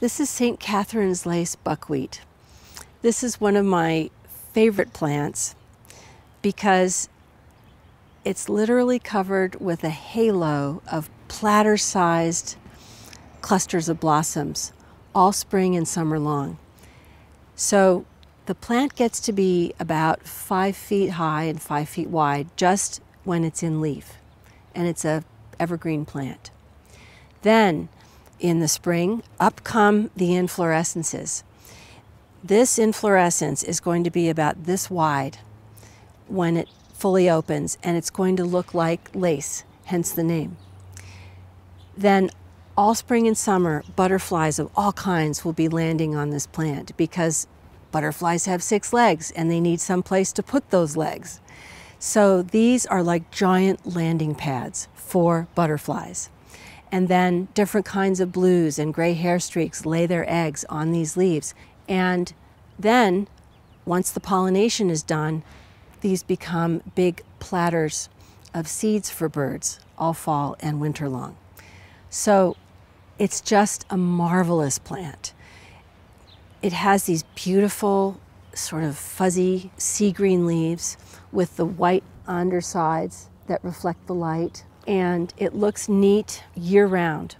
This is St. Catherine's lace buckwheat. This is one of my favorite plants because it's literally covered with a halo of platter sized clusters of blossoms all spring and summer long. So the plant gets to be about five feet high and five feet wide just when it's in leaf, and it's a evergreen plant. Then in the spring, up come the inflorescences. This inflorescence is going to be about this wide when it fully opens, and it's going to look like lace, hence the name. Then all spring and summer, butterflies of all kinds will be landing on this plant because butterflies have six legs and they need some place to put those legs. So these are like giant landing pads for butterflies. And then different kinds of blues and gray hairstreaks lay their eggs on these leaves. And then, once the pollination is done, these become big platters of seeds for birds all fall and winter long. So it's just a marvelous plant. It has these beautiful, sort of fuzzy sea green leaves with the white undersides that reflect the light and it looks neat year round.